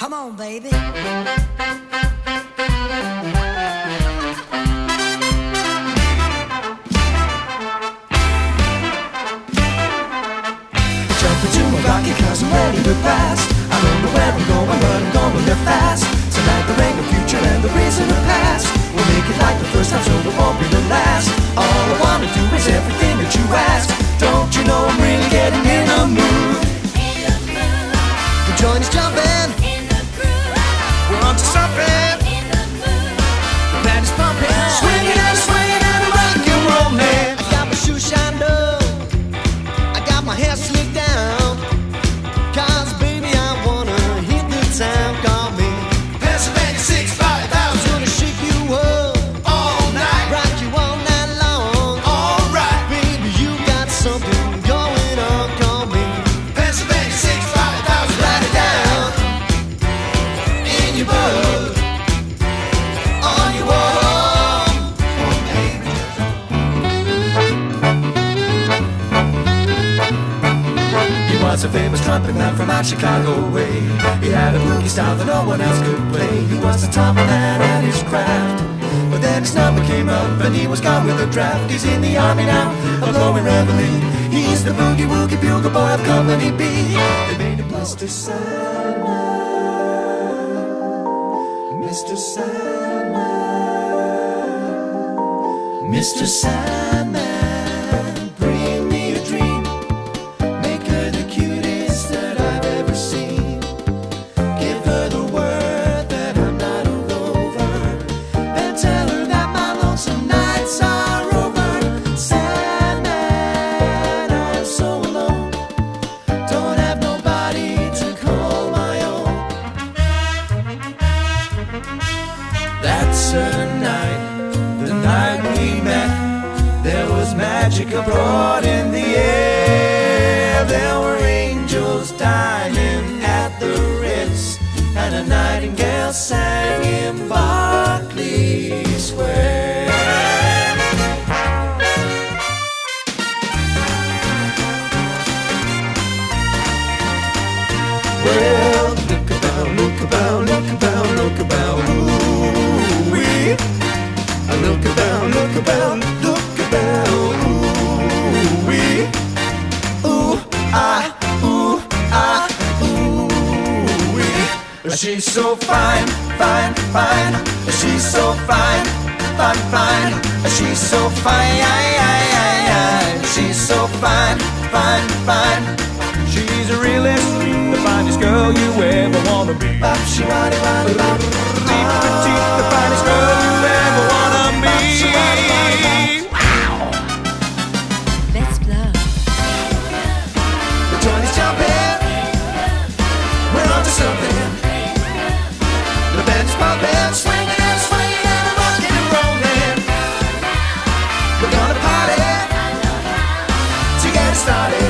Come on, baby. Jump into my rocket cause I'm ready to blast I don't know where I'm going but I'm going there fast. Tonight there ain't no future and there isn't was a famous trumpet man from out Chicago way. He had a boogie style that no one else could play. He was the top man at his craft. But then his number came up and he was gone with the draft. He's in the army now, a blowing reveille. He's the boogie woogie bugle boy of Company B. They made him Mr. Sandman. Mr. Sandman. Mr. Sandman, magic abroad in the air. There were angels dining at the Ritz, and a nightingale sang in Berkeley Square. Well, look about, look about, look about, look about, ooh wee. I look about, look about, look about, She's so fine, fine, fine. She's so fine, fine, fine. She's so fine, she's so fine, fine, fine. She's a realist, the finest girl you ever wanna be. Bop, she waddy, waddy, bop. Started.